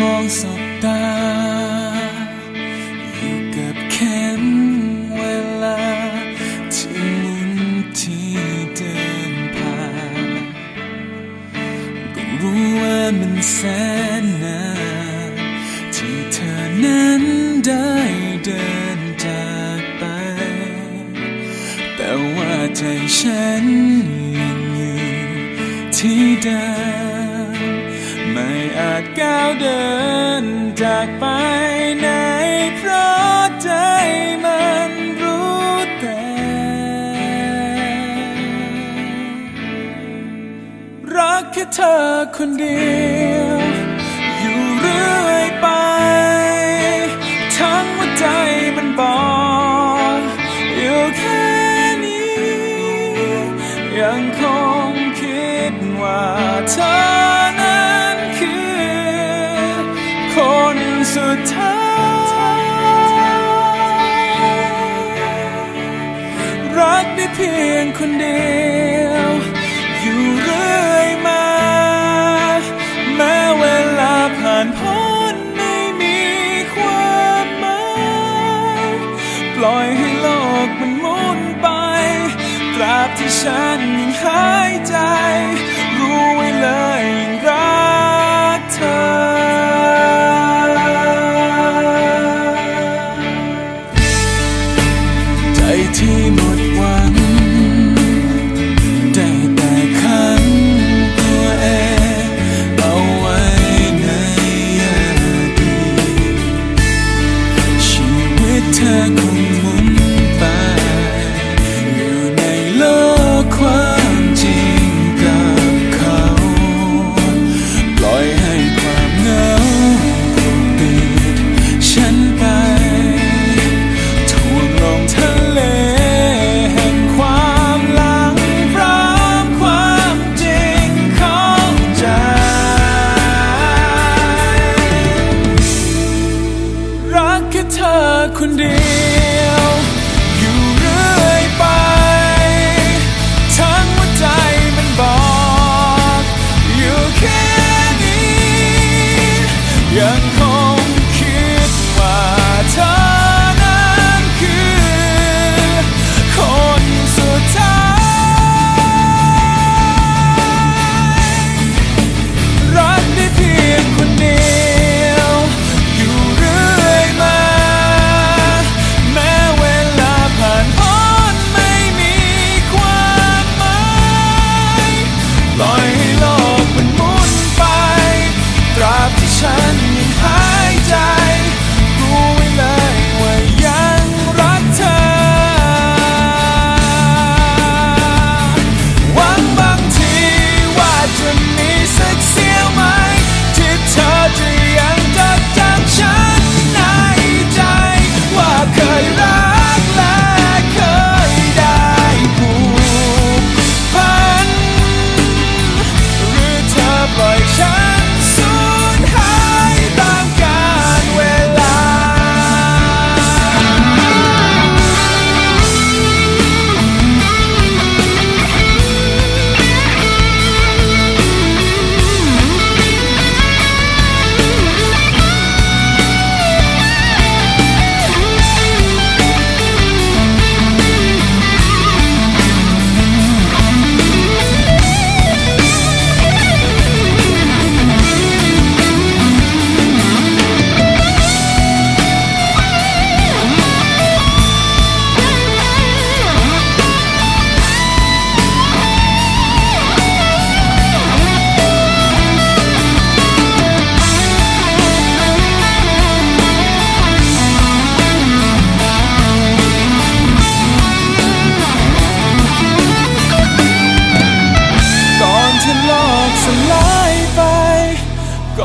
มองสบตา อยู่กับเข็มเวลา ที่หมุนที่เดินผ่านก็รู้ว่ามันแสนนานที่เธอนั้นได้เดินจากไป แต่ว่าใจฉันยังอยู่ที่เดิม อาจก้าวเดินจากไปไหนเพราะใจมันรู้แต่รักแค่เธอคนเดียว อยู่เรื่อยไป ทั้งหัวใจมันบอกอยู่แค่นี้ ยังคงคิดว่าเธอ สุดท้ายรักได้เพียงคนเดียว อยู่เรื่อยมา แม้เวลาผ่านพ้นไม่มีความหมายปล่อยให้โลกมันหมุนไป ตราบที่ฉันยังหายใจ รู้ไว้เลย one.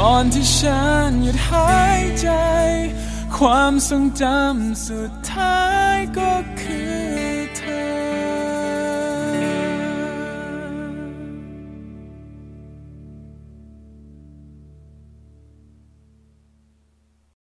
ก่อนที่ฉันหยุดหายใจ ความทรงจำสุดท้ายก็คือ